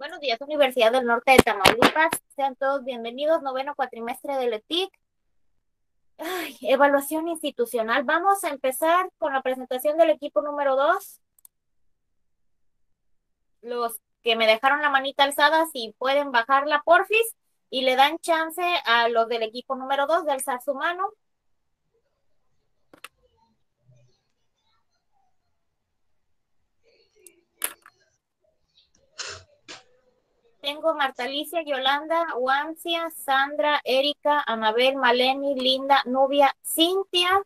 Buenos días, Universidad del Norte de Tamaulipas. Sean todos bienvenidos, noveno cuatrimestre del ETIC. Ay, evaluación institucional. Vamos a empezar con la presentación del equipo número dos. Los que me dejaron la manita alzada, si pueden bajarla, porfis, y le dan chance a los del equipo número dos del alzar su mano. Tengo Marta Alicia, Yolanda, Wancia, Sandra, Erika, Amabel, Maleni, Linda, Nubia, Cintia,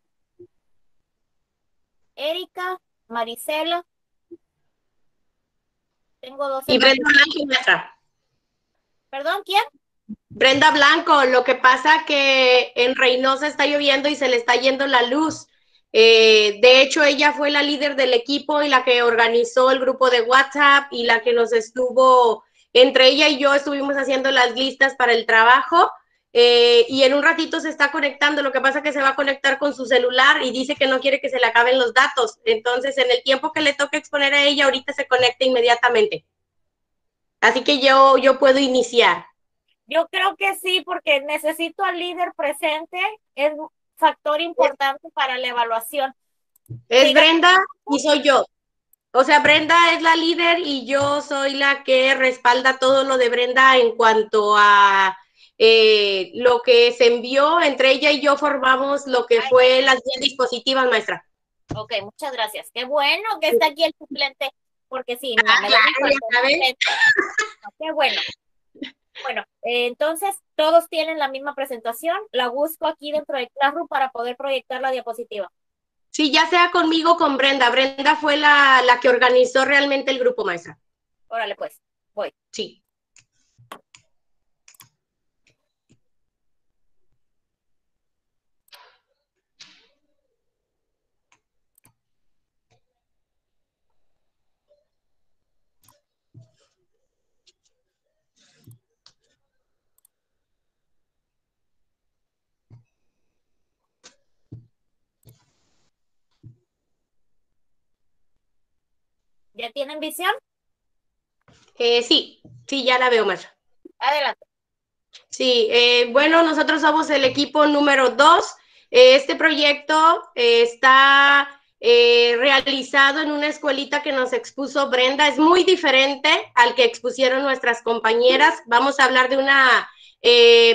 Erika, Marisela. Tengo dos. Y Brenda Blanco, maestra. ¿Perdón, quién? Brenda Blanco, lo que pasa que en Reynosa está lloviendo y se le está yendo la luz. Eh, de hecho, ella fue la líder del equipo y la que organizó el grupo de WhatsApp y la que nos estuvo entre ella y yo estuvimos haciendo las listas para el trabajo eh, y en un ratito se está conectando. Lo que pasa es que se va a conectar con su celular y dice que no quiere que se le acaben los datos. Entonces, en el tiempo que le toque exponer a ella, ahorita se conecta inmediatamente. Así que yo, yo puedo iniciar. Yo creo que sí, porque necesito al líder presente. Es un factor importante para la evaluación. Es Brenda y soy yo. O sea, Brenda es la líder y yo soy la que respalda todo lo de Brenda en cuanto a eh, lo que se envió. Entre ella y yo formamos lo que fue las dispositivas, maestra. Ok, muchas gracias. Qué bueno que está aquí el suplente, porque sí, ah, me claro, Qué bueno. Bueno, eh, entonces todos tienen la misma presentación. La busco aquí dentro de Classroom para poder proyectar la diapositiva. Sí, ya sea conmigo o con Brenda. Brenda fue la, la que organizó realmente el grupo, maestra. Órale, pues, voy. Sí. ¿Ya tienen visión? Eh, sí, sí, ya la veo, maestra. Adelante. Sí, eh, bueno, nosotros somos el equipo número dos. Eh, este proyecto está realizado en una escuelita que nos expuso Brenda. Es muy diferente al que expusieron nuestras compañeras. Vamos a hablar de una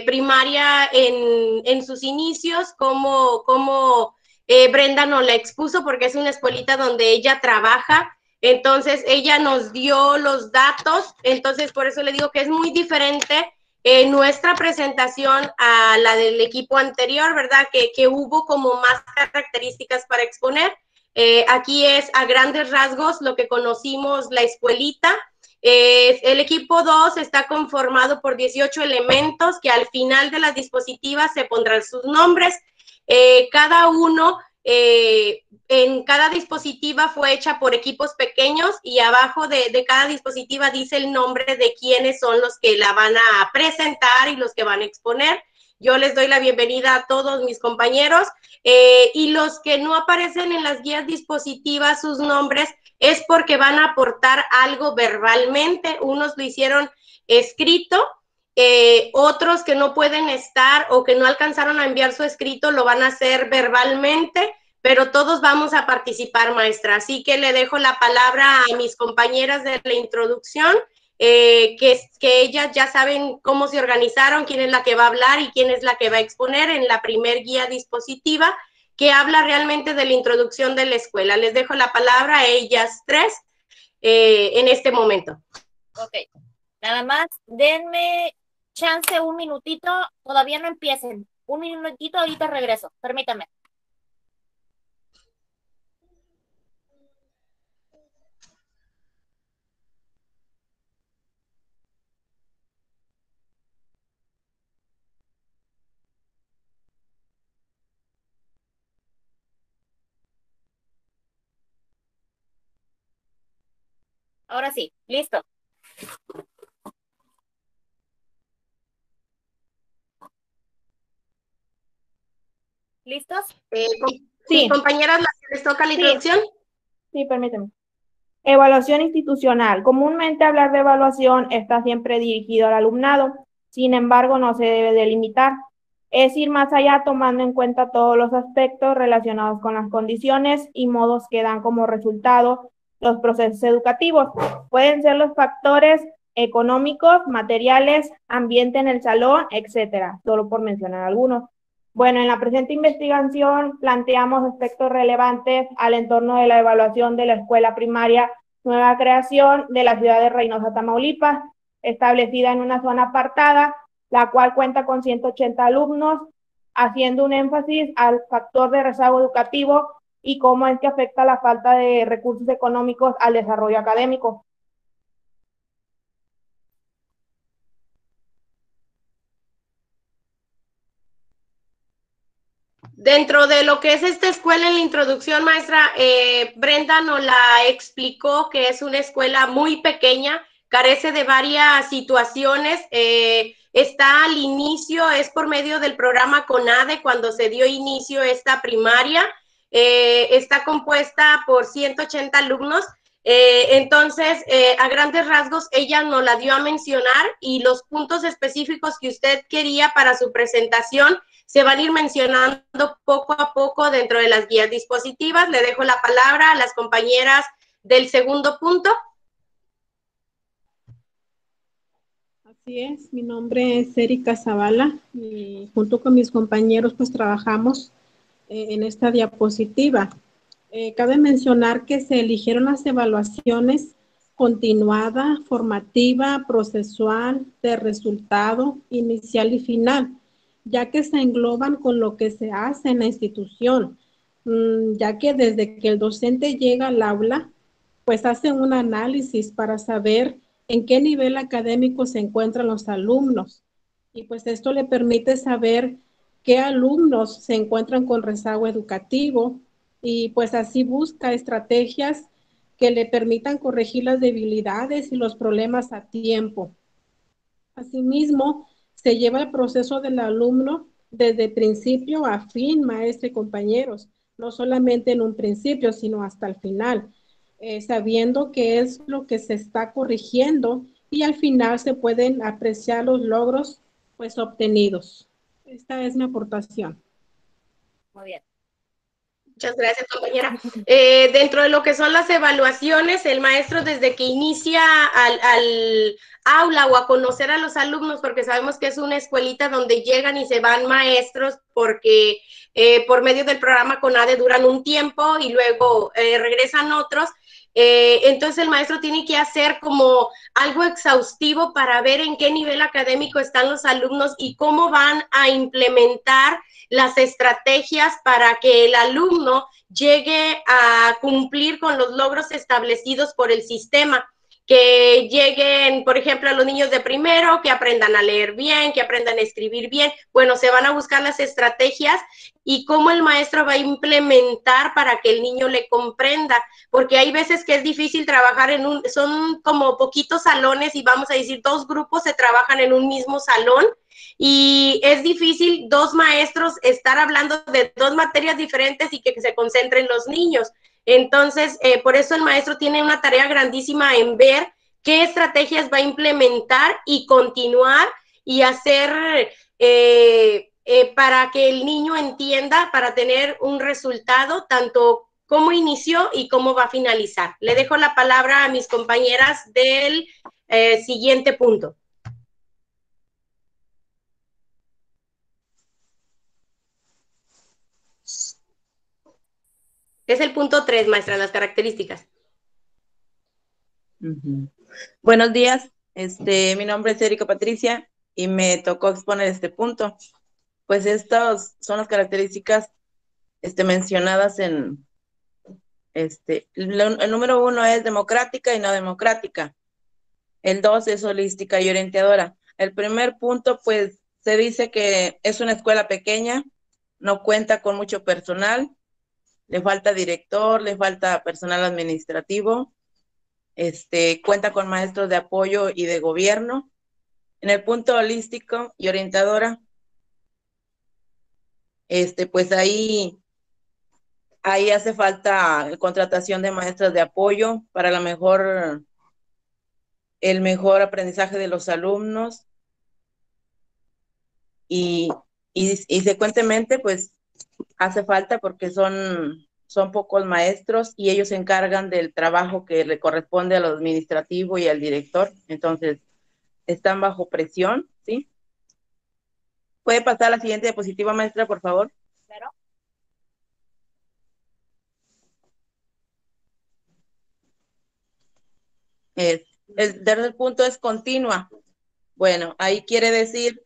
primaria en, en, sus inicios, como, como Brenda nos la expuso, porque es una escuelita donde ella trabaja. Entonces, ella nos dio los datos, entonces por eso le digo que es muy diferente eh, nuestra presentación a la del equipo anterior, ¿verdad? Que, que hubo como más características para exponer. Eh, aquí es a grandes rasgos lo que conocimos la escuelita. Eh, el equipo 2 está conformado por 18 elementos que al final de las dispositivas se pondrán sus nombres. cada uno eh, en cada dispositiva fue hecha por equipos pequeños y abajo de, cada dispositiva dice el nombre de quiénes son los que la van a presentar y los que van a exponer. Yo les doy la bienvenida a todos mis compañeros eh, y los que no aparecen en las guías dispositivas, sus nombres, es porque van a aportar algo verbalmente. Unos lo hicieron escrito eh, otros que no pueden estar o que no alcanzaron a enviar su escrito lo van a hacer verbalmente, pero todos vamos a participar, maestra. Así que le dejo la palabra a mis compañeras de la introducción, eh, que, que ellas ya saben cómo se organizaron, quién es la que va a hablar y quién es la que va a exponer en la primer guía dispositiva que habla realmente de la introducción de la escuela. Les dejo la palabra a ellas tres eh, en este momento. Ok, nada más denme chance un minutito, todavía no empiecen. Un minutito, ahorita regreso. Permítame. Ahora sí, listo. ¿Listos? Eh, sí. compañeras, ¿les toca la introducción? Sí, permíteme. Evaluación institucional. Comúnmente hablar de evaluación está siempre dirigido al alumnado, sin embargo no se debe delimitar. Es ir más allá tomando en cuenta todos los aspectos relacionados con las condiciones y modos que dan como resultado los procesos educativos. Pueden ser los factores económicos, materiales, ambiente en el salón, etcétera, solo por mencionar algunos. Bueno, en la presente investigación planteamos aspectos relevantes al entorno de la evaluación de la escuela primaria Nueva Creación de la ciudad de Reynosa, Tamaulipas, establecida en una zona apartada, la cual cuenta con 180 alumnos, haciendo un énfasis al factor de rezago educativo y cómo es que afecta la falta de recursos económicos al desarrollo académico. Dentro de lo que es esta escuela en la introducción, maestra, eh, Brenda nos la explicó que es una escuela muy pequeña, carece de varias situaciones. Eh, está al inicio, es por medio del programa CONADE cuando se dio inicio esta primaria. Eh, está compuesta por 180 alumnos. entonces, a grandes rasgos, ella nos la dio a mencionar y los puntos específicos que usted quería para su presentación se van a ir mencionando poco a poco dentro de las guías dispositivas. Le dejo la palabra a las compañeras del segundo punto. Así es, mi nombre es Erika Zavala y junto con mis compañeros pues trabajamos eh, en esta diapositiva. Eh, cabe mencionar que se eligieron las evaluaciones continuada, formativa, procesual, de resultado, inicial y final ya que se engloban con lo que se hace en la institución, mm, ya que desde que el docente llega al aula, pues hace un análisis para saber en qué nivel académico se encuentran los alumnos. Y pues esto le permite saber qué alumnos se encuentran con rezago educativo y pues así busca estrategias que le permitan corregir las debilidades y los problemas a tiempo. Asimismo, se lleva el proceso del alumno desde principio a fin, maestro y compañeros, no solamente en un principio, sino hasta el final, eh, sabiendo qué es lo que se está corrigiendo y al final se pueden apreciar los logros pues obtenidos. Esta es mi aportación. Muy bien. Muchas gracias, compañera. Eh, dentro de lo que son las evaluaciones, el maestro desde que inicia al, aula o a conocer a los alumnos, porque sabemos que es una escuelita donde llegan y se van maestros, porque eh, por medio del programa CONADE duran un tiempo y luego eh, regresan otros. Entonces el maestro tiene que hacer como algo exhaustivo para ver en qué nivel académico están los alumnos y cómo van a implementar las estrategias para que el alumno llegue a cumplir con los logros establecidos por el sistema que lleguen, por ejemplo, a los niños de primero, que aprendan a leer bien, que aprendan a escribir bien. Bueno, se van a buscar las estrategias y cómo el maestro va a implementar para que el niño le comprenda, porque hay veces que es difícil trabajar en un, son como poquitos salones y vamos a decir, dos grupos se trabajan en un mismo salón y es difícil dos maestros estar hablando de dos materias diferentes y que se concentren los niños. Entonces, eh, por eso el maestro tiene una tarea grandísima en ver qué estrategias va a implementar y continuar y hacer eh, eh, para que el niño entienda, para tener un resultado, tanto cómo inició y cómo va a finalizar. Le dejo la palabra a mis compañeras del siguiente punto. Es el punto tres, maestra, las características. Buenos días, este, mi nombre es Erika Patricia y me tocó exponer este punto. Pues estas son las características este, mencionadas en, este, el, número uno es democrática y no democrática. El dos es holística y orientadora. El primer punto, pues, se dice que es una escuela pequeña, no cuenta con mucho personal, le falta director, le falta personal administrativo, este, cuenta con maestros de apoyo y de gobierno. En el punto holístico y orientadora, este, pues ahí ahí hace falta contratación de maestras de apoyo para la mejor, el mejor aprendizaje de los alumnos. Y, y, y secuentemente, pues, hace falta porque son, son pocos maestros y ellos se encargan del trabajo que le corresponde al administrativo y al director. Entonces, están bajo presión, ¿sí? ¿Puede pasar a la siguiente diapositiva, maestra, por favor? Claro. el tercer punto es continua. Bueno, ahí quiere decir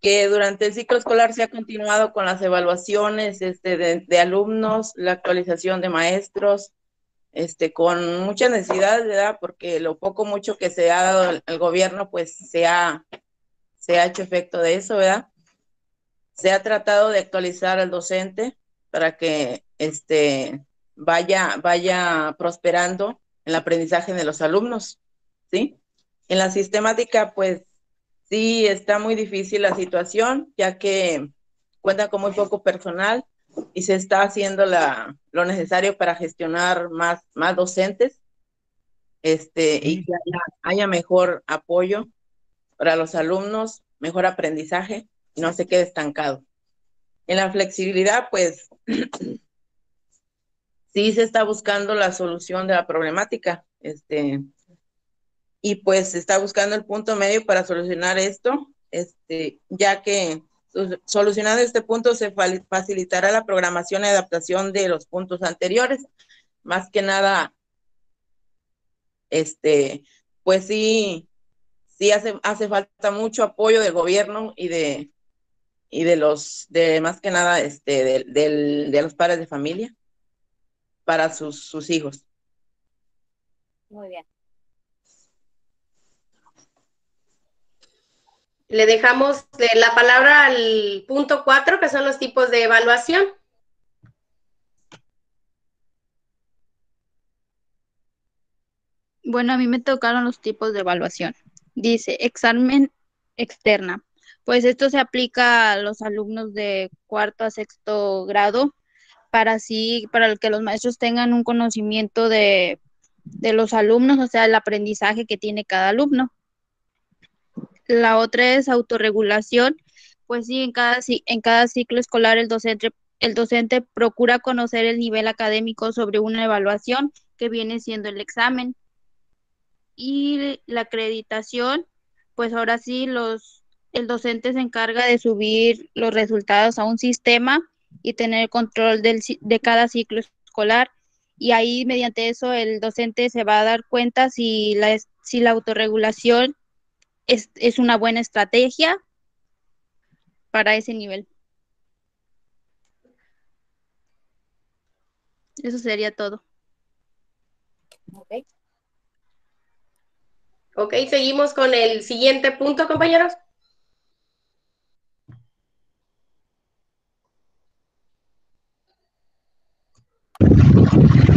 que durante el ciclo escolar se ha continuado con las evaluaciones este, de, alumnos, la actualización de maestros, este, con mucha necesidad, ¿verdad? Porque lo poco mucho que se ha dado el, gobierno, pues se ha, se ha hecho efecto de eso, ¿verdad? Se ha tratado de actualizar al docente para que este, vaya, vaya prosperando el aprendizaje de los alumnos, ¿sí? En la sistemática, pues Sí, está muy difícil la situación, ya que cuentan con muy poco personal y se está haciendo la, lo necesario para gestionar más, más docentes este, y que haya, mejor apoyo para los alumnos, mejor aprendizaje y no se quede estancado. En la flexibilidad, pues sí se está buscando la solución de la problemática. Este, y pues está buscando el punto medio para solucionar esto, este, ya que solucionando este punto se facilitará la programación y adaptación de los puntos anteriores. Más que nada, este, pues sí, sí hace, hace falta mucho apoyo del gobierno y de, y de los, de más que nada, este, de, de los padres de familia para sus, sus hijos. Muy bien. Le dejamos la palabra al punto cuatro, que son los tipos de evaluación. Bueno, a mí me tocaron los tipos de evaluación. Dice, examen externa. Pues esto se aplica a los alumnos de cuarto a sexto grado para así, para que los maestros tengan un conocimiento de, de los alumnos, o sea, el aprendizaje que tiene cada alumno. La otra es autorregulación, pues sí, en cada, en cada ciclo escolar el docente, el docente procura conocer el nivel académico sobre una evaluación que viene siendo el examen. Y la acreditación, pues ahora sí, los, el docente se encarga de subir los resultados a un sistema y tener control del, de cada ciclo escolar. Y ahí, mediante eso, el docente se va a dar cuenta si la, si la autorregulación es, una buena estrategia para ese nivel. Eso sería todo. Ok. Ok, seguimos con el siguiente punto, compañeros.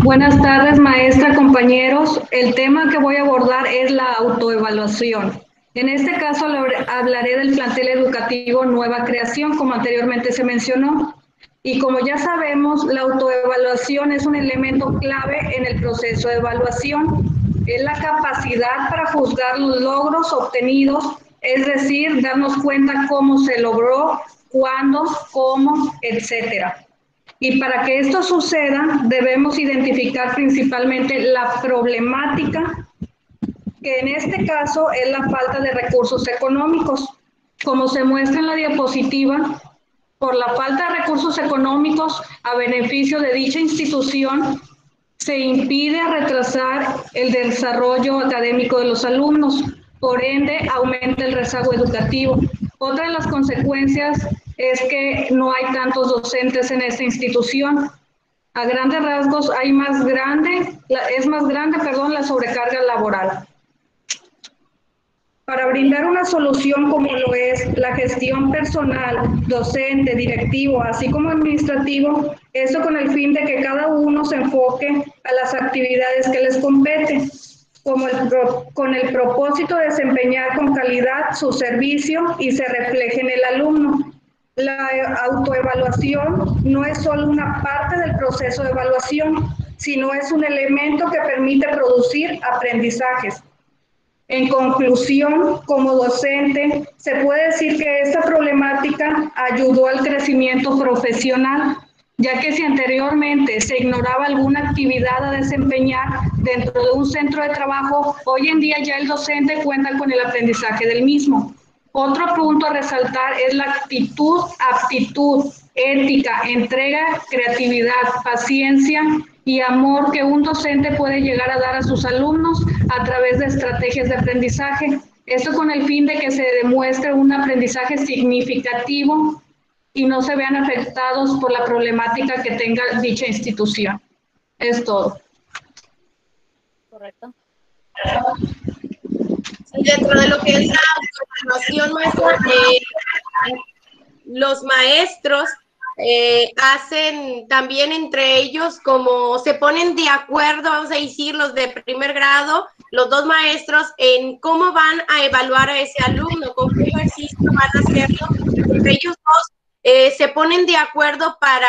Buenas tardes, maestra, compañeros. El tema que voy a abordar es la autoevaluación. En este caso hablaré del plantel educativo Nueva Creación, como anteriormente se mencionó. Y como ya sabemos, la autoevaluación es un elemento clave en el proceso de evaluación. Es la capacidad para juzgar los logros obtenidos, es decir, darnos cuenta cómo se logró, cuándo, cómo, etcétera. Y para que esto suceda, debemos identificar principalmente la problemática que en este caso es la falta de recursos económicos. Como se muestra en la diapositiva, por la falta de recursos económicos a beneficio de dicha institución, se impide retrasar el desarrollo académico de los alumnos, por ende aumenta el rezago educativo. Otra de las consecuencias es que no hay tantos docentes en esta institución. A grandes rasgos hay más grande, es más grande, perdón, la sobrecarga laboral para brindar una solución como lo es la gestión personal, docente, directivo, así como administrativo, eso con el fin de que cada uno se enfoque a las actividades que les competen, como con el propósito de desempeñar con calidad su servicio y se refleje en el alumno. la autoevaluación no es solo una parte del proceso de evaluación, sino es un elemento que permite producir aprendizajes. En conclusión, como docente, se puede decir que esta problemática ayudó al crecimiento profesional, ya que si anteriormente se ignoraba alguna actividad a desempeñar dentro de un centro de trabajo, hoy en día ya el docente cuenta con el aprendizaje del mismo. Otro punto a resaltar es la actitud, aptitud, ética, entrega, creatividad, paciencia y amor que un docente puede llegar a dar a sus alumnos a través de estrategias de aprendizaje. Esto con el fin de que se demuestre un aprendizaje significativo y no se vean afectados por la problemática que tenga dicha institución. Es todo. Correcto. Dentro de lo que es la autoevaluación maestra, eh, los maestros eh, hacen también entre ellos como se ponen de acuerdo, vamos a decir, los de primer grado, los dos maestros, en cómo van a evaluar a ese alumno, con qué ejercicio van a hacerlo. Entre ellos dos eh, se ponen de acuerdo para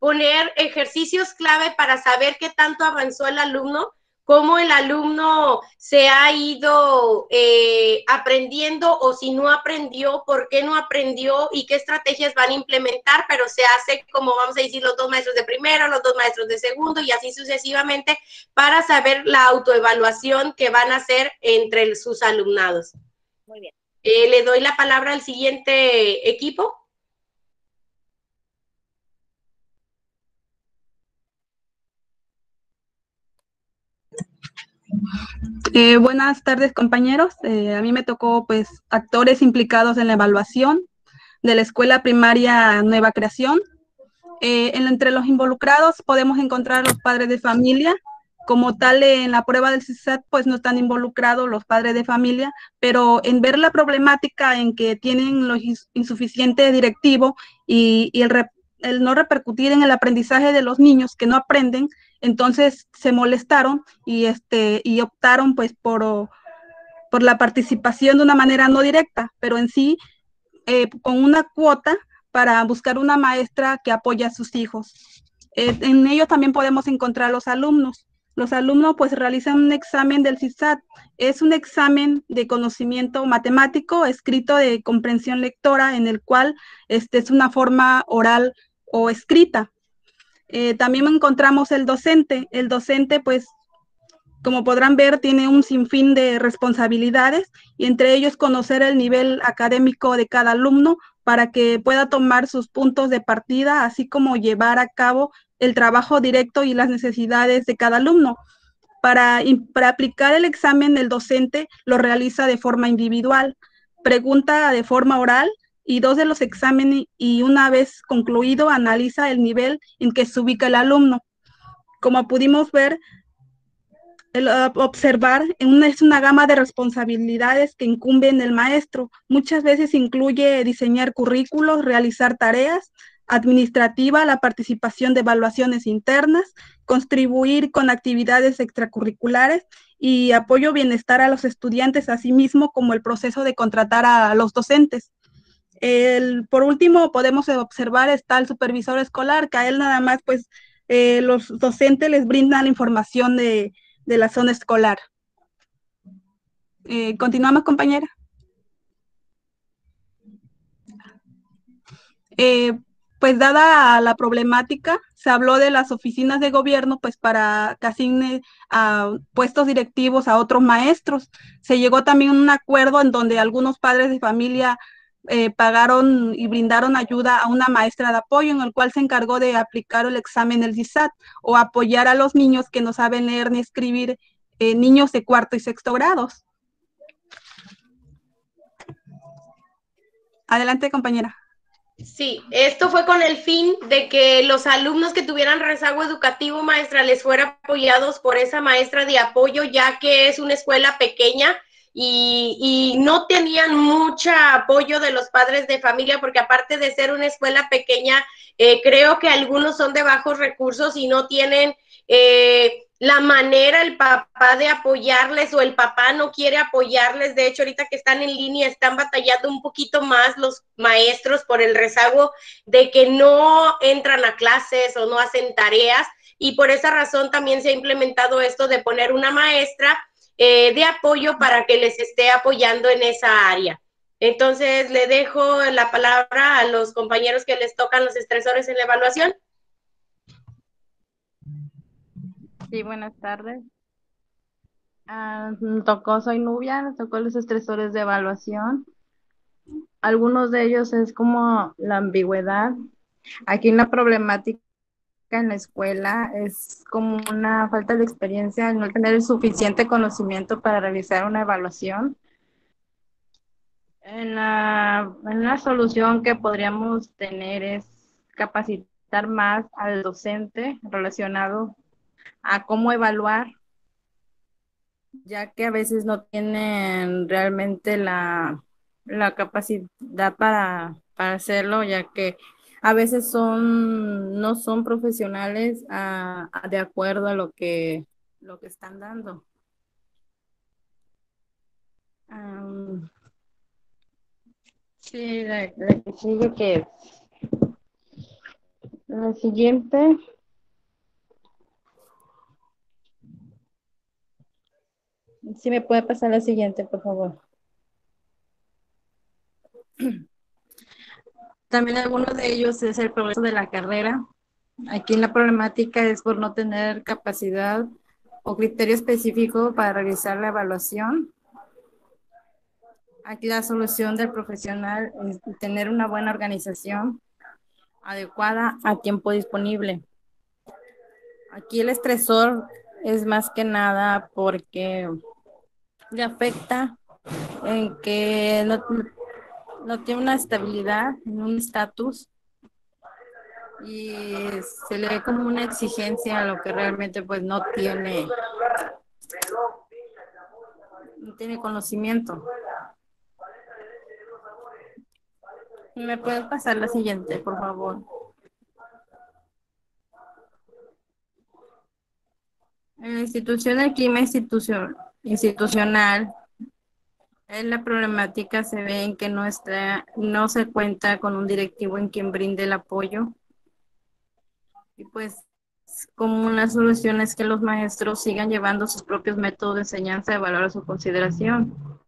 poner ejercicios clave para saber qué tanto avanzó el alumno cómo el alumno se ha ido eh, aprendiendo o si no aprendió, por qué no aprendió y qué estrategias van a implementar, pero se hace como vamos a decir los dos maestros de primero, los dos maestros de segundo y así sucesivamente para saber la autoevaluación que van a hacer entre sus alumnados. Muy bien. Eh, le doy la palabra al siguiente equipo. Eh, buenas tardes compañeros. Eh, a mí me tocó pues actores implicados en la evaluación de la escuela primaria Nueva Creación. Eh, entre los involucrados podemos encontrar los padres de familia. Como tal, en la prueba del CISAT, pues no están involucrados los padres de familia, pero en ver la problemática en que tienen los insuficiente directivo y, y el, el no repercutir en el aprendizaje de los niños que no aprenden, entonces se molestaron y, este, y optaron pues por, por la participación de una manera no directa, pero en sí eh, con una cuota para buscar una maestra que apoye a sus hijos. Eh, en ellos también podemos encontrar los alumnos. Los alumnos pues realizan un examen del CISAT. Es un examen de conocimiento matemático escrito de comprensión lectora en el cual este, es una forma oral o escrita. Eh, también encontramos el docente. El docente, pues, como podrán ver, tiene un sinfín de responsabilidades y entre ellos conocer el nivel académico de cada alumno para que pueda tomar sus puntos de partida, así como llevar a cabo el trabajo directo y las necesidades de cada alumno. Para, para aplicar el examen, el docente lo realiza de forma individual, pregunta de forma oral y dos de los exámenes y una vez concluido analiza el nivel en que se ubica el alumno. Como pudimos ver, uh, observar es una gama de responsabilidades que incumben el maestro. Muchas veces incluye diseñar currículos, realizar tareas administrativa, la participación de evaluaciones internas, contribuir con actividades extracurriculares y apoyo bienestar a los estudiantes, así mismo como el proceso de contratar a los docentes. Por último, podemos observar está el supervisor escolar, que a él nada más, pues, eh, los docentes les brindan información de, de la zona escolar. Eh, Continuamos, compañera. Eh, pues dada la problemática, se habló de las oficinas de gobierno, pues para que asigne a puestos directivos a otros maestros. Se llegó también a un acuerdo en donde algunos padres de familia eh, pagaron y brindaron ayuda a una maestra de apoyo en el cual se encargó de aplicar el examen del DISAT o apoyar a los niños que no saben leer ni escribir, eh, niños de cuarto y sexto grados. Adelante, compañera. Sí, esto fue con el fin de que los alumnos que tuvieran rezago educativo, maestra, les fuera apoyados por esa maestra de apoyo, ya que es una escuela pequeña y, no tenían mucho apoyo de los padres de familia, porque aparte de ser una escuela pequeña, eh, creo que algunos son de bajos recursos y no tienen eh, la manera, el papá de apoyarles o el papá no quiere apoyarles. De hecho, ahorita que están en línea, están batallando un poquito más los maestros por el rezago de que no entran a clases o no hacen tareas. Y por esa razón también se ha implementado esto de poner una maestra eh, de apoyo para que les esté apoyando en esa área. Entonces, le dejo la palabra a los compañeros que les tocan los estresores en la evaluación. Sí, buenas tardes. Ah, tocó, soy Nubia, nos tocó los estresores de evaluación. Algunos de ellos es como la ambigüedad. Aquí una problemática en la escuela es como una falta de experiencia, no tener suficiente conocimiento para realizar una evaluación. En la, en la solución que podríamos tener es capacitar más al docente relacionado a cómo evaluar, ya que a veces no tienen realmente la, capacidad para, hacerlo, ya que a veces son, no son profesionales de acuerdo a lo que, lo que están dando. sí, la, la, que sigue que es la siguiente Si me puede pasar la siguiente, por favor. También alguno de ellos es el progreso de la carrera. Aquí la problemática es por no tener capacidad o criterio específico para realizar la evaluación. Aquí la solución del profesional es tener una buena organización adecuada a tiempo disponible. Aquí el estresor es más que nada porque le afecta en que no, tiene una estabilidad, un estatus y se le ve como una exigencia a lo que realmente pues no tiene no tiene conocimiento. ¿Me puedes pasar la siguiente, por favor? En la institución, el clima institucional la problemática se ve en que no, no se cuenta con un directivo en quien brinde el apoyo. Y pues como una solución es que los maestros sigan llevando sus propios métodos de enseñanza de valor a su consideración.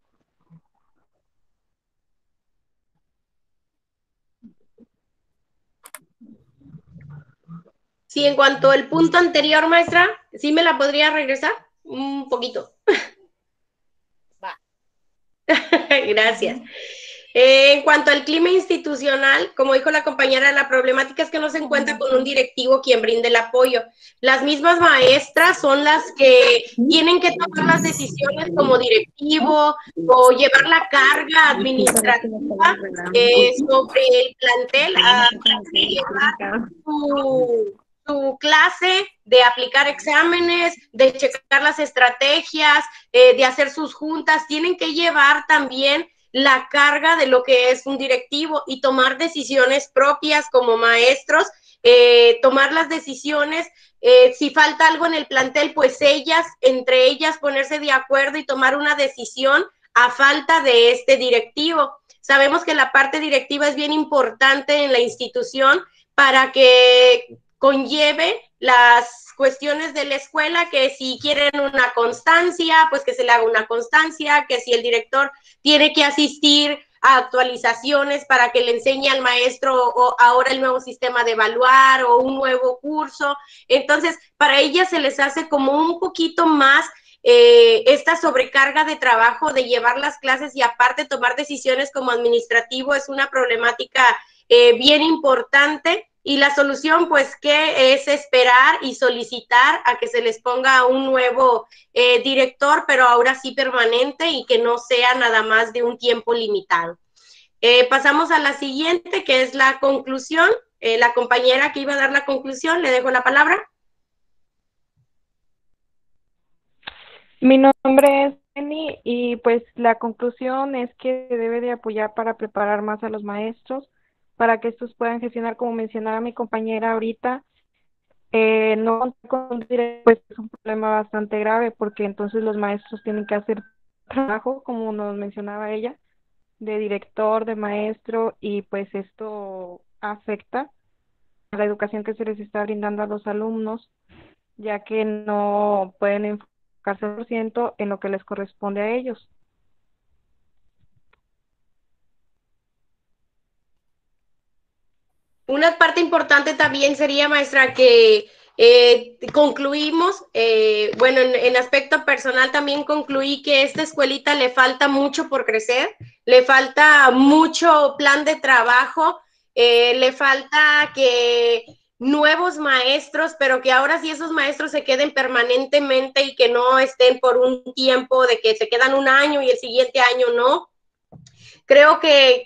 Sí, en cuanto al punto anterior, maestra, ¿sí me la podría regresar? Un poquito. Gracias. Eh, en cuanto al clima institucional, como dijo la compañera, la problemática es que no se encuentra con un directivo quien brinde el apoyo. Las mismas maestras son las que tienen que tomar las decisiones como directivo o llevar la carga administrativa eh, sobre el plantel a, llevar su su clase, de aplicar exámenes, de checar las estrategias, eh, de hacer sus juntas, tienen que llevar también la carga de lo que es un directivo y tomar decisiones propias como maestros, eh, tomar las decisiones, eh, si falta algo en el plantel, pues ellas, entre ellas, ponerse de acuerdo y tomar una decisión a falta de este directivo. Sabemos que la parte directiva es bien importante en la institución para que conlleve las cuestiones de la escuela, que si quieren una constancia, pues que se le haga una constancia, que si el director tiene que asistir a actualizaciones para que le enseñe al maestro o ahora el nuevo sistema de evaluar o un nuevo curso. Entonces, para ellas se les hace como un poquito más eh, esta sobrecarga de trabajo de llevar las clases y aparte tomar decisiones como administrativo es una problemática eh, bien importante y la solución, pues, que es esperar y solicitar a que se les ponga un nuevo eh, director, pero ahora sí permanente y que no sea nada más de un tiempo limitado. Eh, pasamos a la siguiente, que es la conclusión. Eh, la compañera que iba a dar la conclusión, le dejo la palabra. Mi nombre es Jenny y pues la conclusión es que debe de apoyar para preparar más a los maestros para que estos puedan gestionar, como mencionaba mi compañera ahorita, eh, no contar con un director pues es un problema bastante grave porque entonces los maestros tienen que hacer trabajo, como nos mencionaba ella, de director, de maestro y pues esto afecta a la educación que se les está brindando a los alumnos, ya que no pueden enfocarse al ciento en lo que les corresponde a ellos. Una parte importante también sería, maestra, que eh, concluimos, eh, bueno, en, aspecto personal también concluí que esta escuelita le falta mucho por crecer, le falta mucho plan de trabajo, eh, le falta que nuevos maestros, pero que ahora sí esos maestros se queden permanentemente y que no estén por un tiempo de que se quedan un año y el siguiente año no. Creo que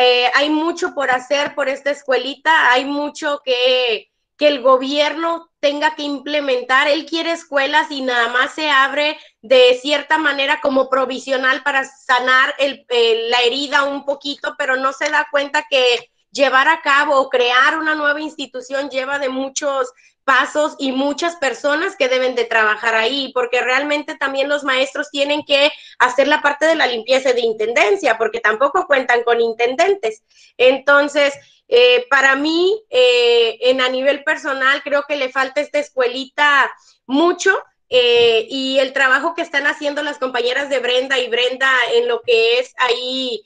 eh, hay mucho por hacer por esta escuelita, hay mucho que, que el gobierno tenga que implementar. Él quiere escuelas y nada más se abre de cierta manera como provisional para sanar la herida un poquito, pero no se da cuenta que llevar a cabo o crear una nueva institución lleva de muchos pasos y muchas personas que deben de trabajar ahí, porque realmente también los maestros tienen que hacer la parte de la limpieza de intendencia, porque tampoco cuentan con intendentes. Entonces, eh, para mí, eh, en a nivel personal, creo que le falta esta escuelita mucho. Eh, y el trabajo que están haciendo las compañeras de Brenda y Brenda en lo que es ahí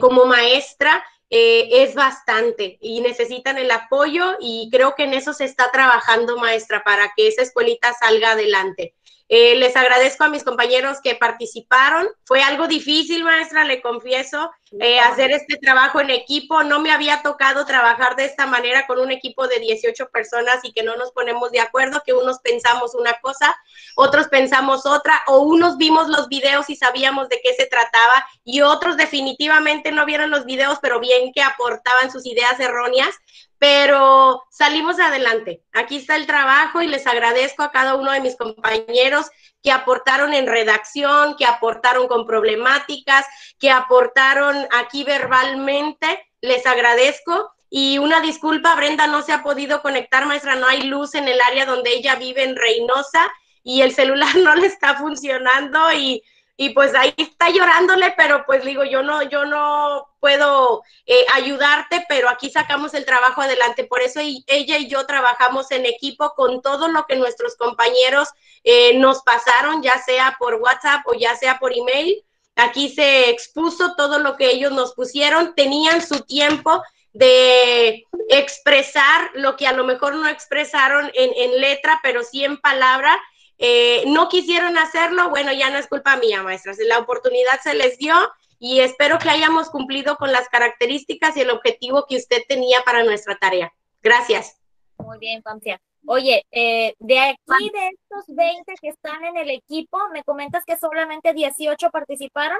como maestra, eh, es bastante y necesitan el apoyo y creo que en eso se está trabajando, maestra, para que esa escuelita salga adelante. Eh, les agradezco a mis compañeros que participaron. Fue algo difícil, maestra, le confieso, eh, hacer este trabajo en equipo. No me había tocado trabajar de esta manera con un equipo de 18 personas y que no nos ponemos de acuerdo, que unos pensamos una cosa, otros pensamos otra, o unos vimos los videos y sabíamos de qué se trataba y otros definitivamente no vieron los videos, pero bien que aportaban sus ideas erróneas pero salimos adelante. Aquí está el trabajo y les agradezco a cada uno de mis compañeros que aportaron en redacción, que aportaron con problemáticas, que aportaron aquí verbalmente. Les agradezco. Y una disculpa, Brenda no se ha podido conectar, maestra, no hay luz en el área donde ella vive en Reynosa y el celular no le está funcionando y y pues ahí está llorándole, pero pues digo, yo no, yo no puedo eh, ayudarte, pero aquí sacamos el trabajo adelante. Por eso ella y yo trabajamos en equipo con todo lo que nuestros compañeros eh, nos pasaron, ya sea por WhatsApp o ya sea por email. Aquí se expuso todo lo que ellos nos pusieron, tenían su tiempo de expresar lo que a lo mejor no expresaron en, en letra, pero sí en palabra eh, no quisieron hacerlo, bueno, ya no es culpa mía, maestras. La oportunidad se les dio y espero que hayamos cumplido con las características y el objetivo que usted tenía para nuestra tarea. Gracias. Muy bien, Pancia. Oye, eh, de aquí, de estos 20 que están en el equipo, me comentas que solamente 18 participaron.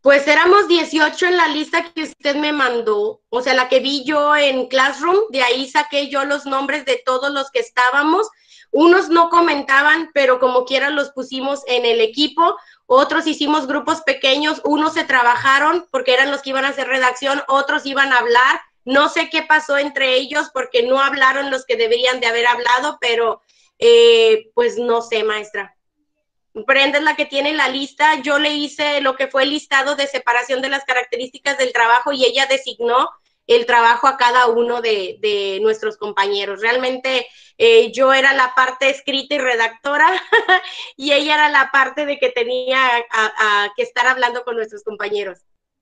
Pues éramos 18 en la lista que usted me mandó, o sea, la que vi yo en Classroom, de ahí saqué yo los nombres de todos los que estábamos unos no comentaban, pero como quiera los pusimos en el equipo. Otros hicimos grupos pequeños, unos se trabajaron porque eran los que iban a hacer redacción, otros iban a hablar. No sé qué pasó entre ellos porque no hablaron los que deberían de haber hablado, pero eh, pues no sé, maestra. Brenda es la que tiene la lista. Yo le hice lo que fue el listado de separación de las características del trabajo y ella designó el trabajo a cada uno de, nuestros compañeros. Realmente eh, yo era la parte escrita y redactora y ella era la parte de que tenía que estar hablando con nuestros compañeros.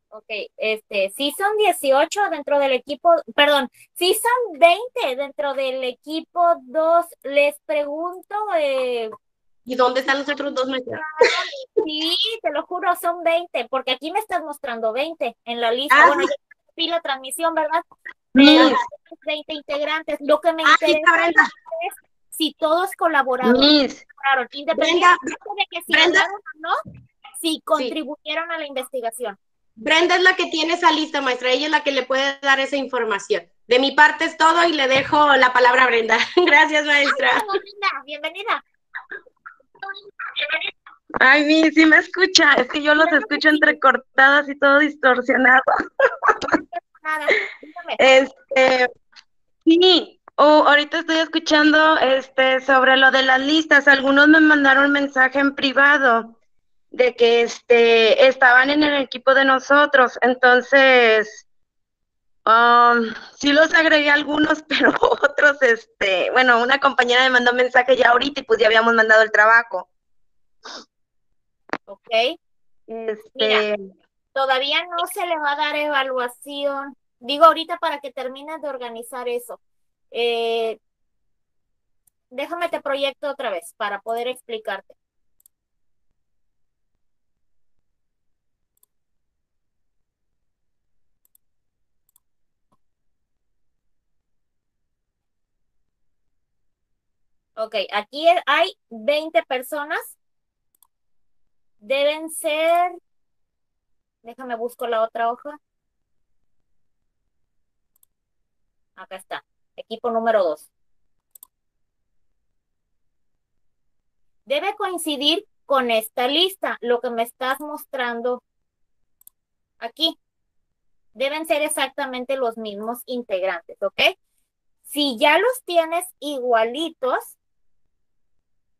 Ok, este, sí son 18 dentro del equipo, perdón, sí son 20 dentro del equipo 2. Les pregunto, eh, ¿Y dónde están los otros dos? Sí, te lo juro, son 20, porque aquí me estás mostrando 20 en la lista. Ah, bueno, la transmisión, ¿verdad? Miss. 30 integrantes. Lo que me ah, interesa es si todos colaboraron. independientemente de que si Brenda. o no, si contribuyeron a la investigación. Brenda es la que tiene esa lista, maestra. Ella es la que le puede dar esa información. De mi parte es todo y le dejo la palabra a Brenda. Gracias, maestra. bienvenida. Ay, mi, sí me escucha, es que yo los escucho entrecortadas y todo distorsionado. Este, sí, Oh, ahorita estoy escuchando este sobre lo de las listas. Algunos me mandaron mensaje en privado de que este estaban en el equipo de nosotros. Entonces, um, sí los agregué algunos, pero otros, este, bueno, una compañera me mandó mensaje ya ahorita y pues ya habíamos mandado el trabajo. Ok. Este, Mira, todavía no se le va a dar evaluación. Digo ahorita para que termines de organizar eso. Eh, déjame te proyecto otra vez para poder explicarte. Ok, aquí hay 20 personas. Deben ser, déjame busco la otra hoja. Acá está, equipo número 2. Debe coincidir con esta lista, lo que me estás mostrando aquí. Deben ser exactamente los mismos integrantes, ¿ok? Si ya los tienes igualitos,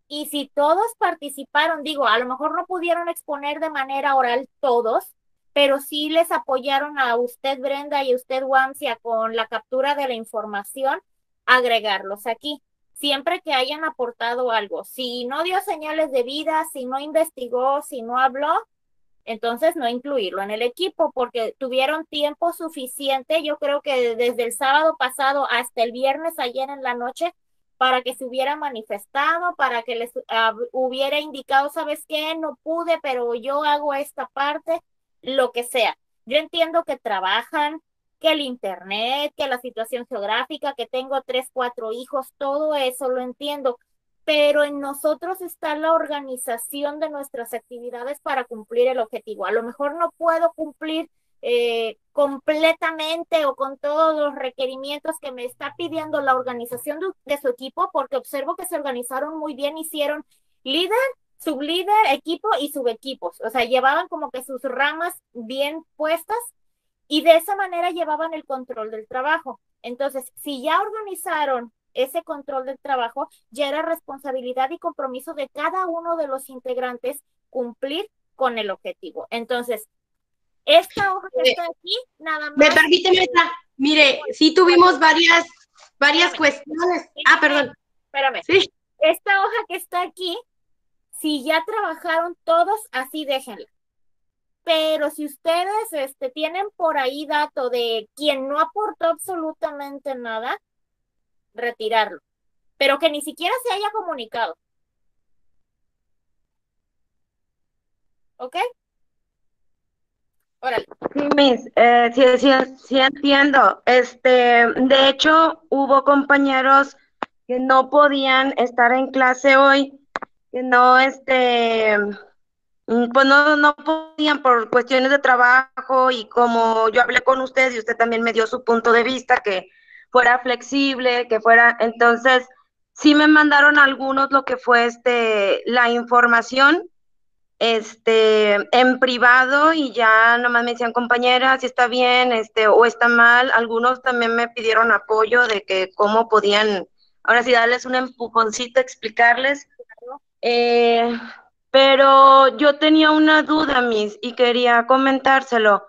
y si todos participaron, digo, a lo mejor no pudieron exponer de manera oral todos, pero sí les apoyaron a usted, Brenda, y a usted, Wamsia, con la captura de la información, agregarlos aquí. Siempre que hayan aportado algo. Si no dio señales de vida, si no investigó, si no habló, entonces no incluirlo en el equipo porque tuvieron tiempo suficiente, yo creo que desde el sábado pasado hasta el viernes ayer en la noche, para que se hubiera manifestado, para que les hubiera indicado, ¿sabes qué? No pude, pero yo hago esta parte, lo que sea. Yo entiendo que trabajan, que el internet, que la situación geográfica, que tengo tres, cuatro hijos, todo eso lo entiendo, pero en nosotros está la organización de nuestras actividades para cumplir el objetivo. A lo mejor no puedo cumplir eh, completamente o con todos los requerimientos que me está pidiendo la organización de, su equipo, porque observo que se organizaron muy bien, hicieron líder, sublíder, equipo y subequipos, o sea, llevaban como que sus ramas bien puestas y de esa manera llevaban el control del trabajo. Entonces, si ya organizaron ese control del trabajo, ya era responsabilidad y compromiso de cada uno de los integrantes cumplir con el objetivo. Entonces, esta hoja que está aquí, nada más. Me permite, Mire, sí tuvimos varias, varias cuestiones. Ah, perdón. Espérame. Sí. Esta hoja que está aquí, si ya trabajaron todos, así déjenla. Pero si ustedes este, tienen por ahí dato de quien no aportó absolutamente nada, retirarlo. Pero que ni siquiera se haya comunicado. ¿Ok? Sí, Miss, eh, sí, sí, sí, entiendo. Este, de hecho, hubo compañeros que no podían estar en clase hoy, no, este, mm, pues no, no podían por cuestiones de trabajo y como yo hablé con usted y usted también me dio su punto de vista, que fuera flexible, que fuera, entonces, sí me mandaron algunos lo que fue, este, la información este, en privado y ya nomás me decían, compañera, si está bien, este, o está mal. Algunos también me pidieron apoyo de que cómo podían, ahora sí, darles un empujoncito, explicarles. Eh, pero yo tenía una duda, Miss, y quería comentárselo.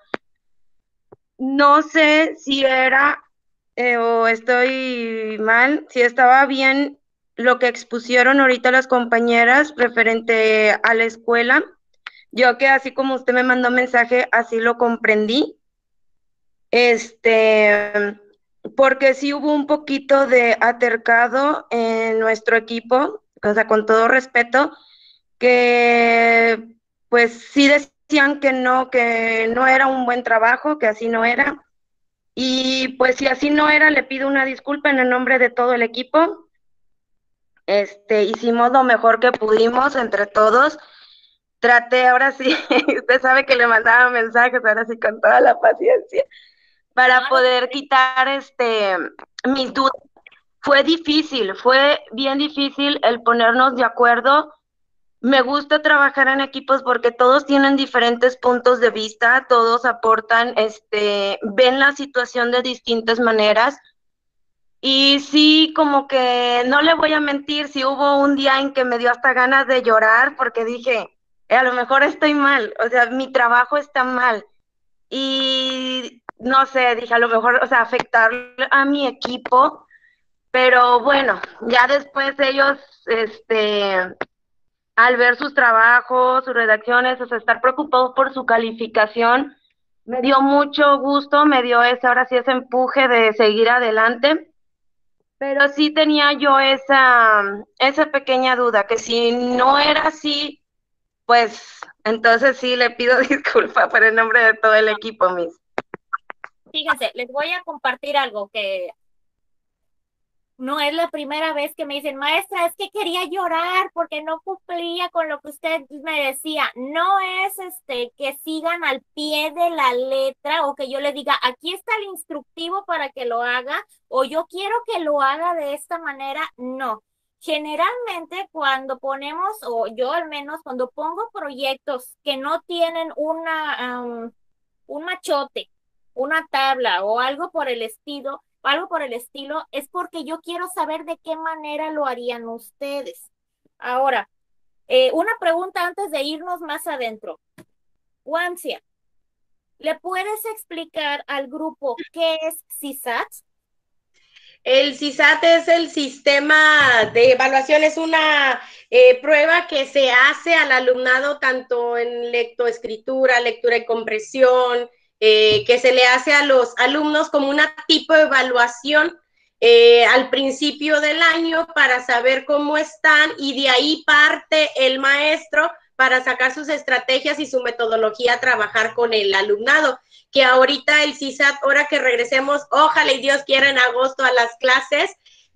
No sé si era eh, o estoy mal, si estaba bien lo que expusieron ahorita las compañeras referente a la escuela. Yo que así como usted me mandó mensaje, así lo comprendí. Este, porque sí hubo un poquito de atercado en nuestro equipo, o sea, con todo respeto, que pues sí decían que no, que no era un buen trabajo, que así no era. Y pues si así no era, le pido una disculpa en el nombre de todo el equipo este, hicimos lo mejor que pudimos entre todos. Traté, ahora sí, usted sabe que le mandaba mensajes, ahora sí con toda la paciencia, para poder quitar este mis dudas. Fue difícil, fue bien difícil el ponernos de acuerdo. Me gusta trabajar en equipos porque todos tienen diferentes puntos de vista, todos aportan, este, ven la situación de distintas maneras Y sí, como que no le voy a mentir, si hubo un día en que me dio hasta ganas de llorar porque dije, "Eh, a lo mejor estoy mal, o sea, mi trabajo está mal. Y no sé, dije, a lo mejor, o sea, afectar a mi equipo, pero bueno, ya después ellos, este, al ver sus trabajos, sus redacciones, o sea, estar preocupados por su calificación, me dio mucho gusto, me dio ese, ahora sí, ese empuje de seguir adelante. Pero sí tenía yo esa, esa pequeña duda, que si no era así, pues entonces sí le pido disculpa por el nombre de todo el equipo, Miss. Fíjense, les voy a compartir algo que no es la primera vez que me dicen, maestra, es que quería llorar porque no cumplía con lo que usted me decía. No es este que sigan al pie de la letra o que yo le diga, aquí está el instructivo para que lo haga o yo quiero que lo haga de esta manera. No. Generalmente cuando ponemos, o yo al menos cuando pongo proyectos que no tienen una, un machote, una tabla o algo por el estilo, algo por el estilo, es porque yo quiero saber de qué manera lo harían ustedes. Ahora, eh, una pregunta antes de irnos más adentro. Juancia, ¿le puedes explicar al grupo qué es CISAT? El CISAT es el sistema de evaluación, es una eh, prueba que se hace al alumnado tanto en lectoescritura, lectura y compresión, eh, que se le hace a los alumnos como una tipo de evaluación eh, al principio del año para saber cómo están y de ahí parte el maestro para sacar sus estrategias y su metodología a trabajar con el alumnado. Que ahorita el CISAT, ahora que regresemos, ojalá y Dios quiera en agosto a las clases,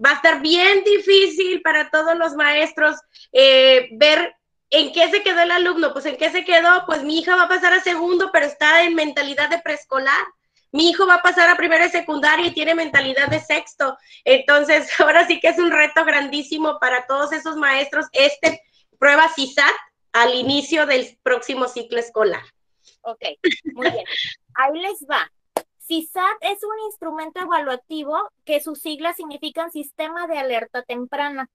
va a estar bien difícil para todos los maestros eh, ver ¿En qué se quedó el alumno? Pues en qué se quedó, pues mi hija va a pasar a segundo, pero está en mentalidad de preescolar. Mi hijo va a pasar a primera y secundaria y tiene mentalidad de sexto. Entonces, ahora sí que es un reto grandísimo para todos esos maestros este prueba CISAT al inicio del próximo ciclo escolar. Ok, muy bien. Ahí les va. CISAT es un instrumento evaluativo que sus siglas significan Sistema de Alerta Temprana.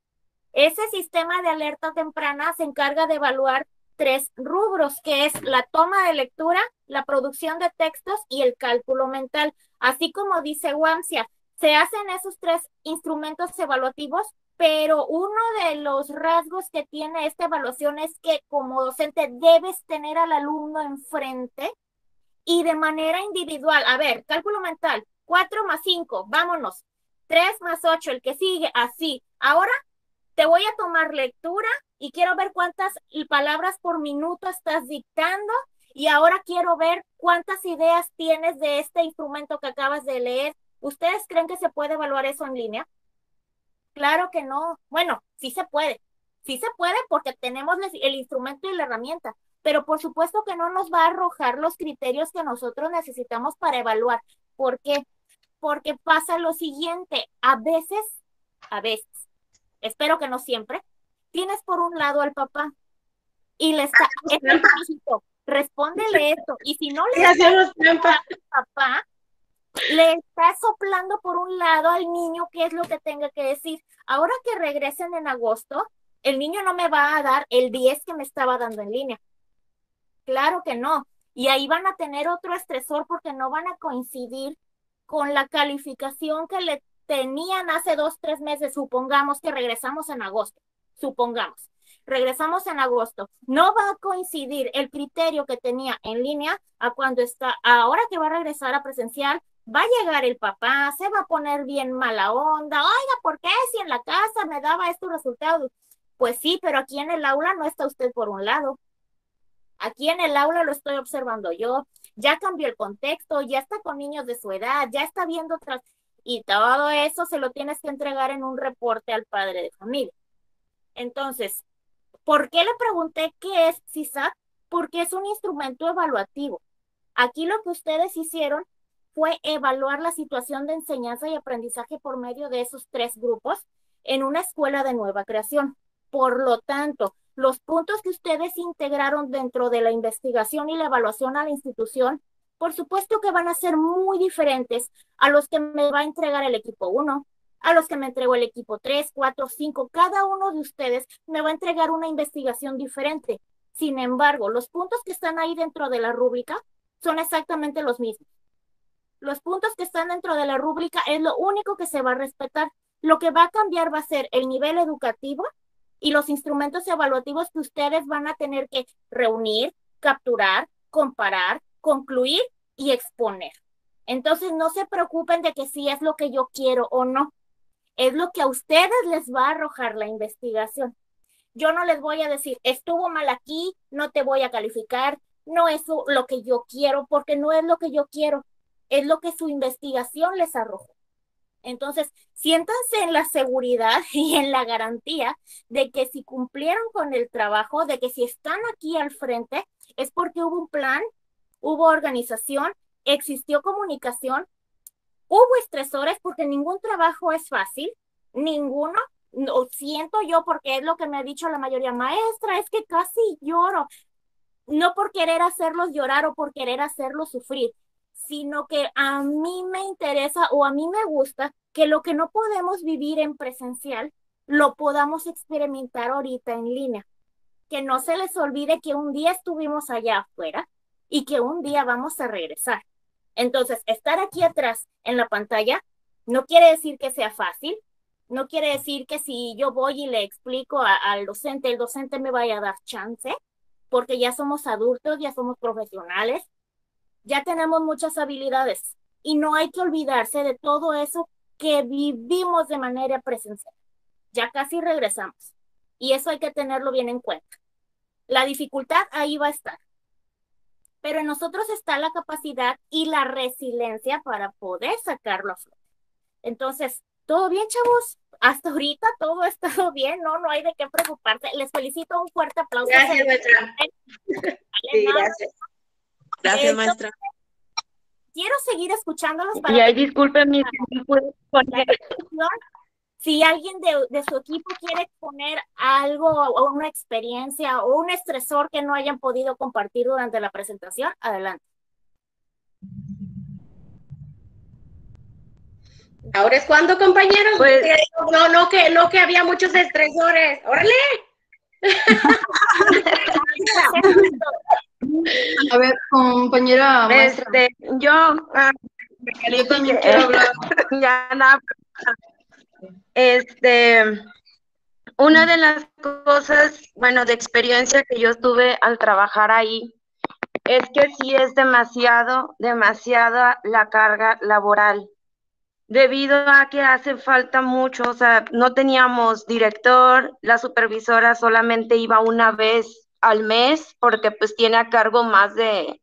Ese sistema de alerta temprana se encarga de evaluar tres rubros, que es la toma de lectura, la producción de textos y el cálculo mental. Así como dice Wamsia, se hacen esos tres instrumentos evaluativos, pero uno de los rasgos que tiene esta evaluación es que como docente debes tener al alumno enfrente y de manera individual. A ver, cálculo mental, 4 más 5, vámonos. 3 más 8, el que sigue, así. Ahora te voy a tomar lectura y quiero ver cuántas palabras por minuto estás dictando y ahora quiero ver cuántas ideas tienes de este instrumento que acabas de leer. ¿Ustedes creen que se puede evaluar eso en línea? Claro que no. Bueno, sí se puede. Sí se puede porque tenemos el instrumento y la herramienta, pero por supuesto que no nos va a arrojar los criterios que nosotros necesitamos para evaluar. ¿Por qué? Porque pasa lo siguiente, a veces, a veces, espero que no siempre, tienes por un lado al papá y le está, respóndele esto, y si no le al papá, le está soplando por un lado al niño qué es lo que tenga que decir. Ahora que regresen en agosto, el niño no me va a dar el 10 que me estaba dando en línea. Claro que no. Y ahí van a tener otro estresor porque no van a coincidir con la calificación que le tenían hace dos, tres meses, supongamos que regresamos en agosto, supongamos, regresamos en agosto, no va a coincidir el criterio que tenía en línea a cuando está, ahora que va a regresar a presencial, va a llegar el papá, se va a poner bien mala onda, oiga, ¿por qué si en la casa me daba estos resultados? Pues sí, pero aquí en el aula no está usted por un lado. Aquí en el aula lo estoy observando yo. Ya cambió el contexto, ya está con niños de su edad, ya está viendo otras y todo eso se lo tienes que entregar en un reporte al padre de familia. Entonces, ¿por qué le pregunté qué es CISAT? Porque es un instrumento evaluativo. Aquí lo que ustedes hicieron fue evaluar la situación de enseñanza y aprendizaje por medio de esos tres grupos en una escuela de nueva creación. Por lo tanto, los puntos que ustedes integraron dentro de la investigación y la evaluación a la institución por supuesto que van a ser muy diferentes a los que me va a entregar el equipo 1, a los que me entregó el equipo 3, 4, 5. Cada uno de ustedes me va a entregar una investigación diferente. Sin embargo, los puntos que están ahí dentro de la rúbrica son exactamente los mismos. Los puntos que están dentro de la rúbrica es lo único que se va a respetar. Lo que va a cambiar va a ser el nivel educativo y los instrumentos evaluativos que ustedes van a tener que reunir, capturar, comparar, concluir y exponer. Entonces, no se preocupen de que si es lo que yo quiero o no. Es lo que a ustedes les va a arrojar la investigación. Yo no les voy a decir, estuvo mal aquí, no te voy a calificar, no es lo que yo quiero, porque no es lo que yo quiero, es lo que su investigación les arrojó. Entonces, siéntanse en la seguridad y en la garantía de que si cumplieron con el trabajo, de que si están aquí al frente, es porque hubo un plan, hubo organización, existió comunicación, hubo estresores, porque ningún trabajo es fácil, ninguno. No, siento yo porque es lo que me ha dicho la mayoría maestra, es que casi lloro, no por querer hacerlos llorar o por querer hacerlos sufrir, sino que a mí me interesa o a mí me gusta que lo que no podemos vivir en presencial, lo podamos experimentar ahorita en línea. Que no se les olvide que un día estuvimos allá afuera y que un día vamos a regresar. Entonces, estar aquí atrás en la pantalla no quiere decir que sea fácil, no quiere decir que si yo voy y le explico al docente, el docente me vaya a dar chance, porque ya somos adultos, ya somos profesionales, ya tenemos muchas habilidades y no hay que olvidarse de todo eso que vivimos de manera presencial. Ya casi regresamos y eso hay que tenerlo bien en cuenta. La dificultad ahí va a estar, pero en nosotros está la capacidad y la resiliencia para poder sacarlo a flote. Entonces, ¿todo bien, chavos? Hasta ahorita todo ha estado bien, no, no hay de qué preocuparse. Les felicito, un fuerte aplauso. Gracias, maestra. Sí, gracias. Gracias, maestra. Quiero seguir escuchándolos para... Y ahí disculpen mi... Si alguien de, de, su equipo quiere exponer algo o una experiencia o un estresor que no hayan podido compartir durante la presentación, adelante. Ahora es cuando, compañeros. Pues, no, no que, no que había muchos estresores. ¡Órale! A ver, compañera. Este, yo, ah, yo también quiero hablar. ya nada. Este, una de las cosas, bueno, de experiencia que yo tuve al trabajar ahí, es que sí es demasiado, demasiada la carga laboral debido a que hace falta mucho, o sea, no teníamos director, la supervisora solamente iba una vez al mes porque pues tiene a cargo más de,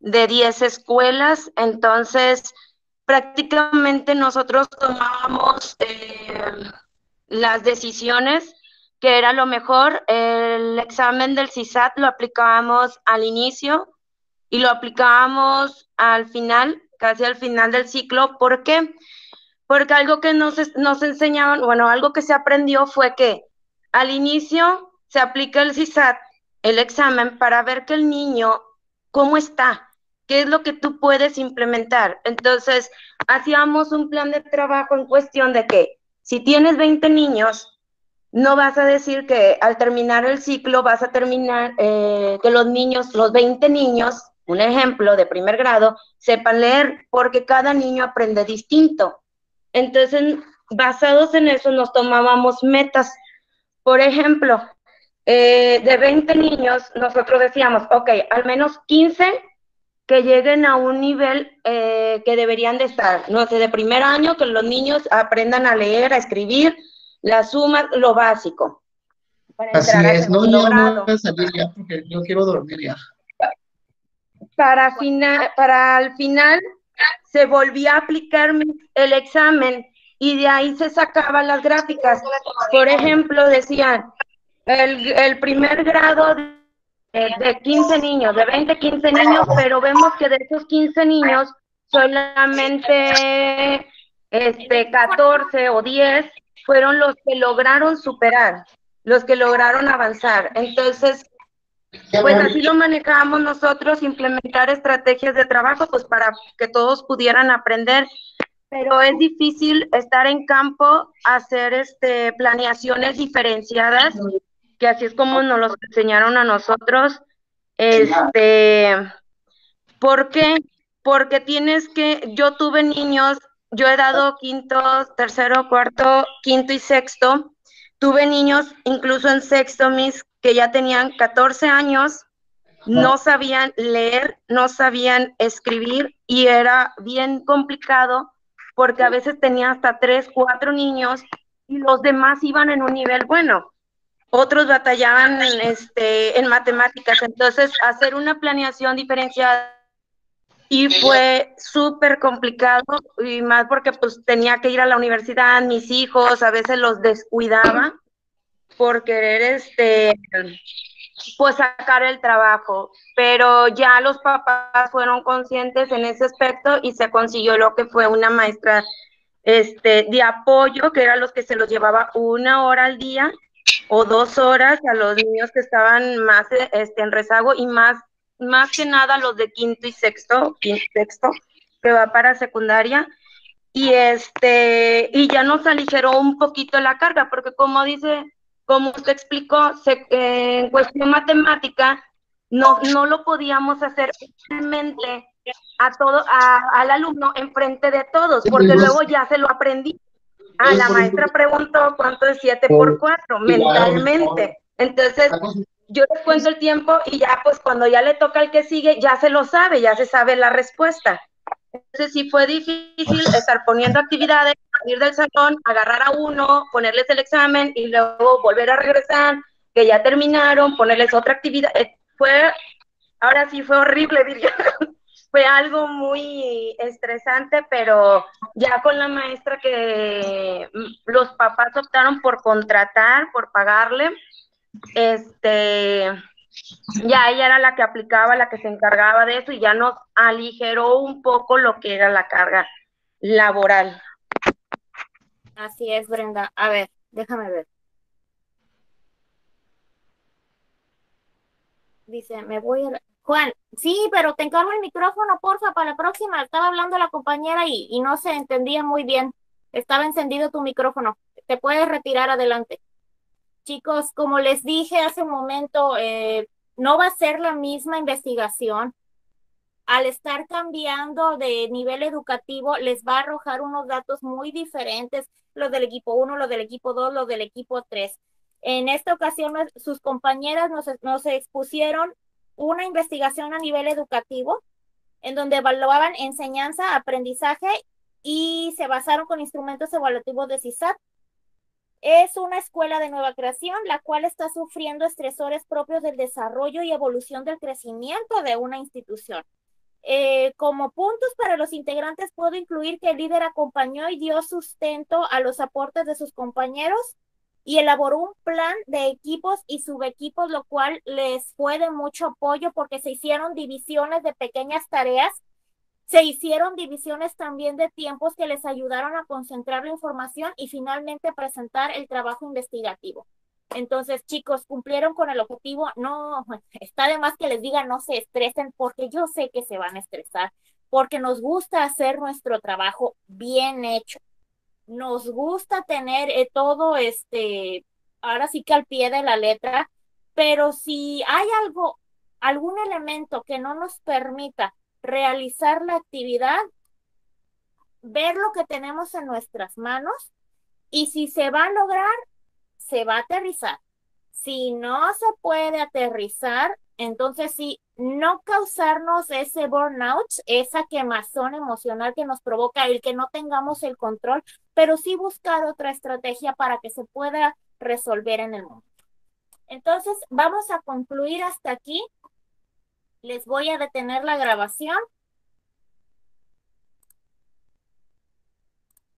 de 10 escuelas, entonces prácticamente nosotros tomábamos eh, las decisiones que era lo mejor. El examen del CISAT lo aplicábamos al inicio y lo aplicábamos al final casi al final del ciclo. ¿Por qué? Porque algo que nos, nos enseñaban, bueno, algo que se aprendió fue que al inicio se aplica el CISAT, el examen, para ver que el niño, cómo está, qué es lo que tú puedes implementar. Entonces, hacíamos un plan de trabajo en cuestión de que si tienes 20 niños, no vas a decir que al terminar el ciclo vas a terminar, eh, que los niños, los 20 niños, un ejemplo de primer grado, sepan leer, porque cada niño aprende distinto. Entonces, basados en eso, nos tomábamos metas. Por ejemplo, eh, de 20 niños, nosotros decíamos, ok, al menos 15 que lleguen a un nivel eh, que deberían de estar, no sé, de primer año, que los niños aprendan a leer, a escribir, las sumas, lo básico. Así es, no, yo no voy a salir ya porque yo quiero dormir ya para, final, para al final se volvía a aplicar el examen y de ahí se sacaban las gráficas. Por ejemplo, decían, el, el primer grado de, de 15 niños, de 20, 15 niños, pero vemos que de esos 15 niños solamente este 14 o 10 fueron los que lograron superar, los que lograron avanzar. Entonces, pues así lo manejamos nosotros, implementar estrategias de trabajo, pues para que todos pudieran aprender. pero es difícil estar en campo, hacer este, planeaciones diferenciadas, que así es como nos los enseñaron a nosotros. Este, ¿Por qué? Porque tienes que, yo tuve niños, yo he dado quinto, tercero, cuarto, quinto y sexto. Tuve niños, incluso en sexto, mis, que ya tenían 14 años, no sabían leer, no sabían escribir y era bien complicado porque a veces tenía hasta tres, cuatro niños y los demás iban en un nivel bueno. Otros batallaban en, este, en matemáticas, entonces hacer una planeación diferenciada y fue súper complicado y más porque pues tenía que ir a la universidad, mis hijos a veces los descuidaba por querer este pues sacar el trabajo, pero ya los papás fueron conscientes en ese aspecto y se consiguió lo que fue una maestra este, de apoyo, que eran los que se los llevaba una hora al día o dos horas a los niños que estaban más este, en rezago y más, más que nada los de quinto y sexto, quinto y sexto, que va para secundaria. Y este, y ya nos aligeró un poquito la carga, porque como dice como usted explicó, en cuestión matemática, no, no lo podíamos hacer realmente a todo, al alumno enfrente de todos, porque luego ya se lo aprendí. Ah, la maestra preguntó cuánto es 7 por 4 mentalmente. Entonces, yo le cuento el tiempo y ya pues cuando ya le toca al que sigue, ya se lo sabe, ya se sabe la respuesta. Entonces sí fue difícil estar poniendo actividades, salir del salón, agarrar a uno, ponerles el examen y luego volver a regresar, que ya terminaron, ponerles otra actividad. Eh, fue, ahora sí fue horrible, diría. Fue algo muy estresante, pero ya con la maestra que los papás optaron por contratar, por pagarle, este, ya ella era la que aplicaba, la que se encargaba de eso y ya nos aligeró un poco lo que era la carga laboral. Así es, Brenda. A ver, déjame ver. Dice, me voy a... Juan, sí, pero te encargo el micrófono, porfa, para la próxima. Estaba hablando la compañera y, y no se entendía muy bien. Estaba encendido tu micrófono. Te puedes retirar adelante. Chicos, como les dije hace un momento, eh, no va a ser la misma investigación. Al estar cambiando de nivel educativo, les va a arrojar unos datos muy diferentes, los del equipo 1, los del equipo 2, los del equipo 3. En esta ocasión, sus compañeras nos, nos expusieron una investigación a nivel educativo, en donde evaluaban enseñanza, aprendizaje y se basaron con instrumentos evaluativos de CISAT es una escuela de nueva creación, la cual está sufriendo estresores propios del desarrollo y evolución del crecimiento de una institución. Eh, como puntos para los integrantes puedo incluir que el líder acompañó y dio sustento a los aportes de sus compañeros y elaboró un plan de equipos y subequipos, lo cual les fue de mucho apoyo porque se hicieron divisiones de pequeñas tareas se hicieron divisiones también de tiempos que les ayudaron a concentrar la información y finalmente presentar el trabajo investigativo. Entonces, chicos, cumplieron con el objetivo. No, está de más que les diga no se estresen porque yo sé que se van a estresar, porque nos gusta hacer nuestro trabajo bien hecho. Nos gusta tener eh, todo este, ahora sí que al pie de la letra, pero si hay algo, algún elemento que no nos permita realizar la actividad, ver lo que tenemos en nuestras manos y si se va a lograr, se va a aterrizar. Si no se puede aterrizar, entonces sí, no causarnos ese burnout, esa quemazón emocional que nos provoca el que no tengamos el control, pero sí buscar otra estrategia para que se pueda resolver en el mundo. Entonces, vamos a concluir hasta aquí les voy a detener la grabación